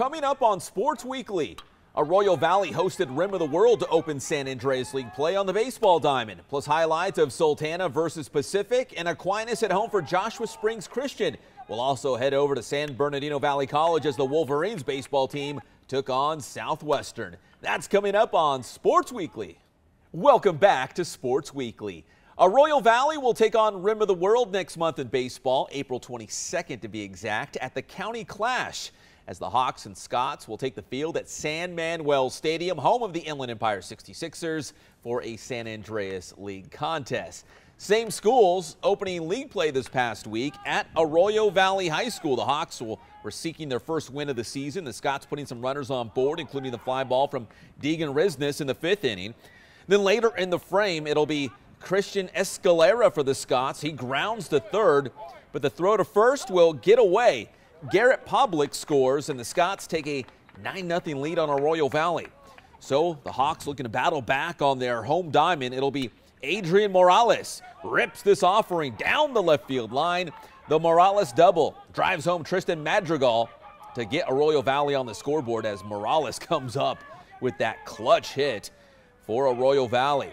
coming up on Sports Weekly. Arroyo Valley hosted Rim of the World to open San Andreas League play on the baseball diamond. Plus highlights of Sultana versus Pacific and Aquinas at home for Joshua Springs Christian. We'll also head over to San Bernardino Valley College as the Wolverines baseball team took on Southwestern. That's coming up on Sports Weekly. Welcome back to Sports Weekly. Arroyo Valley will take on Rim of the World next month in baseball, April 22nd to be exact, at the County Clash as the Hawks and Scots will take the field at San Manuel Stadium, home of the Inland Empire 66ers, for a San Andreas League contest. Same schools opening league play this past week at Arroyo Valley High School. The Hawks will, were seeking their first win of the season. The Scots putting some runners on board, including the fly ball from Deegan Risness in the fifth inning. Then later in the frame, it'll be Christian Escalera for the Scots. He grounds the third, but the throw to first will get away. Garrett Public scores, and the Scots take a 9-0 lead on Arroyo Valley. So the Hawks looking to battle back on their home diamond. It'll be Adrian Morales rips this offering down the left field line. The Morales double drives home Tristan Madrigal to get Arroyo Valley on the scoreboard as Morales comes up with that clutch hit for Arroyo Valley.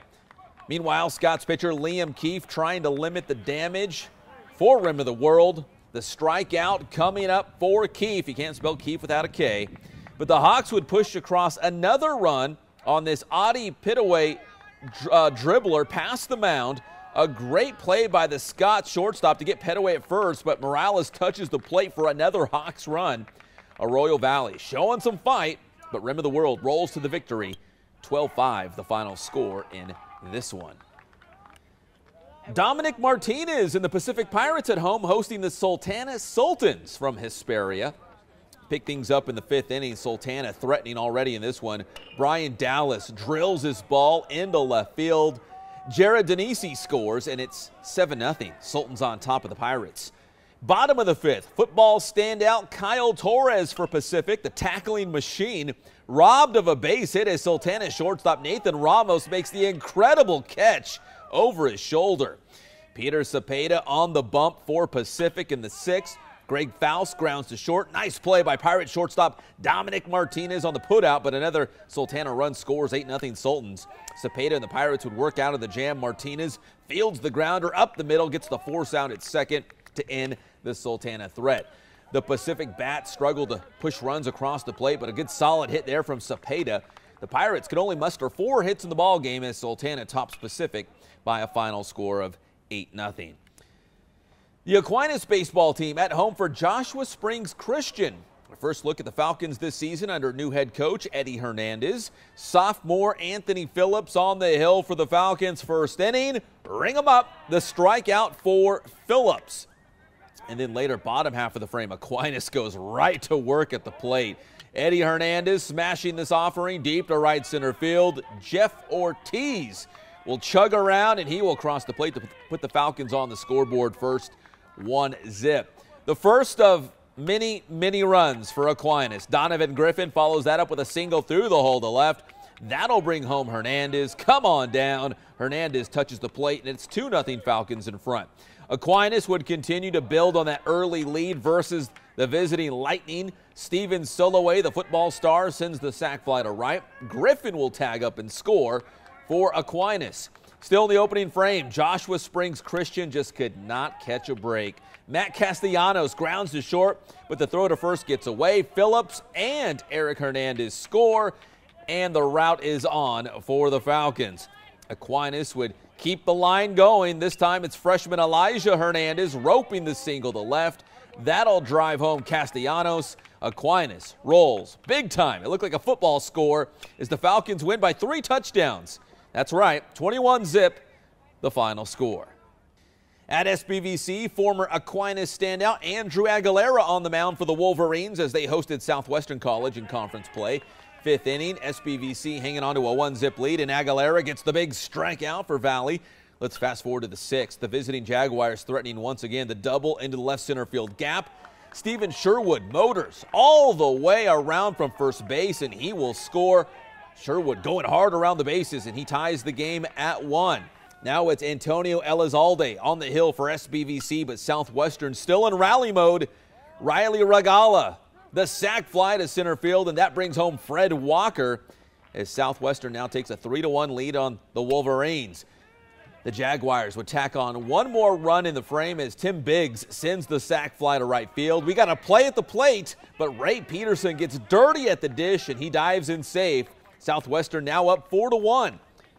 Meanwhile, Scots pitcher Liam Keefe trying to limit the damage for Rim of the World. The strikeout coming up for Keefe. You can't spell Keefe without a K. But the Hawks would push across another run on this Adi Pitaway uh, dribbler past the mound. A great play by the Scots shortstop to get Petaway at first, but Morales touches the plate for another Hawks run. Arroyo Valley showing some fight, but Rim of the World rolls to the victory. 12-5 the final score in this one. Dominic Martinez and the Pacific Pirates at home hosting the Sultana Sultans from Hesperia. Pick things up in the fifth inning. Sultana threatening already in this one. Brian Dallas drills his ball into left field. Jared Denisi scores, and it's 7 0. Sultans on top of the Pirates. Bottom of the fifth, football standout Kyle Torres for Pacific, the tackling machine, robbed of a base hit as Sultana shortstop Nathan Ramos makes the incredible catch over his shoulder. Peter Cepeda on the bump for Pacific in the sixth. Greg Faust grounds to short. Nice play by Pirate shortstop Dominic Martinez on the putout, but another Sultana run scores 8-0 Sultans. Cepeda and the Pirates would work out of the jam. Martinez fields the grounder up the middle, gets the force out at second to end the Sultana threat. The Pacific Bats struggled to push runs across the plate, but a good solid hit there from Cepeda. The Pirates could only muster four hits in the ball game as Sultana tops Pacific by a final score of 8 0. The Aquinas baseball team at home for Joshua Springs Christian. A first look at the Falcons this season under new head coach Eddie Hernandez. Sophomore Anthony Phillips on the hill for the Falcons first inning. Ring him up. The strikeout for Phillips. And then later, bottom half of the frame, Aquinas goes right to work at the plate. Eddie Hernandez smashing this offering deep to right center field. Jeff Ortiz will chug around and he will cross the plate to put the Falcons on the scoreboard first, one zip. The first of many, many runs for Aquinas. Donovan Griffin follows that up with a single through the hole to left. That'll bring home Hernandez. Come on down. Hernandez touches the plate, and it's 2 0 Falcons in front. Aquinas would continue to build on that early lead versus the visiting Lightning. Steven Soloway, the football star, sends the sac fly to right. Griffin will tag up and score for Aquinas. Still in the opening frame, Joshua Springs Christian just could not catch a break. Matt Castellanos grounds to short, but the throw to first gets away. Phillips and Eric Hernandez score, and the rout is on for the Falcons. Aquinas would keep the line going. This time it's freshman Elijah Hernandez roping the single to left. That'll drive home Castellanos. Aquinas rolls big time. It looked like a football score as the Falcons win by three touchdowns. That's right, 21 zip, the final score. At SBVC, former Aquinas standout Andrew Aguilera on the mound for the Wolverines as they hosted Southwestern College in conference play. Fifth inning, SBVC hanging on to a one-zip lead, and Aguilera gets the big strikeout for Valley. Let's fast forward to the sixth. The visiting Jaguars threatening once again the double into the left center field gap. Stephen Sherwood motors all the way around from first base, and he will score Sherwood going hard around the bases, and he ties the game at one. Now it's Antonio Elizalde on the hill for SBVC, but Southwestern still in rally mode. Riley Regala The sac fly to center field, and that brings home Fred Walker as Southwestern now takes a 3 to 1 lead on the Wolverines. The Jaguars would tack on one more run in the frame as Tim Biggs sends the sac fly to right field. We got a play at the plate, but Ray Peterson gets dirty at the dish and he dives in safe. Southwestern now up 4 to 1.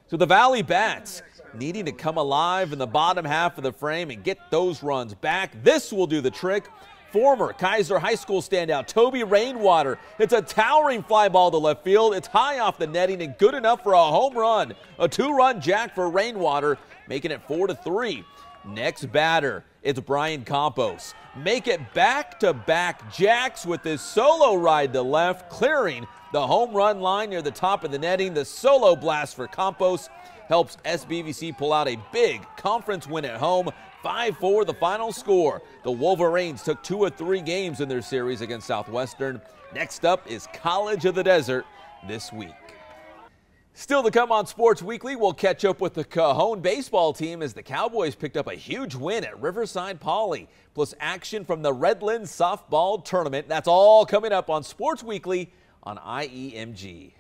So the Valley Bats needing to come alive in the bottom half of the frame and get those runs back. This will do the trick. Former Kaiser High School standout Toby Rainwater. It's a towering fly ball to left field. It's high off the netting and good enough for a home run. A two-run jack for Rainwater, making it four to three. Next batter, it's Brian Campos. Make it back-to-back jacks with this solo ride to left, clearing the home run line near the top of the netting. The solo blast for Campos helps SBVC pull out a big conference win at home. 5-4 the final score. The Wolverines took two of three games in their series against Southwestern. Next up is College of the Desert this week. Still to come on Sports Weekly, we'll catch up with the Cajon baseball team as the Cowboys picked up a huge win at Riverside Poly, plus action from the Redlands softball tournament. That's all coming up on Sports Weekly on IEMG.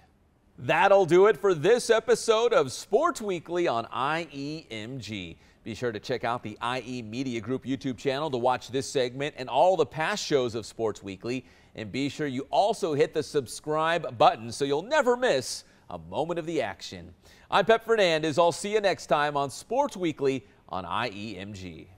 That'll do it for this episode of Sports Weekly on IEMG. Be sure to check out the IE Media Group YouTube channel to watch this segment and all the past shows of Sports Weekly. And be sure you also hit the subscribe button so you'll never miss a moment of the action. I'm Pep Fernandez. I'll see you next time on Sports Weekly on IEMG.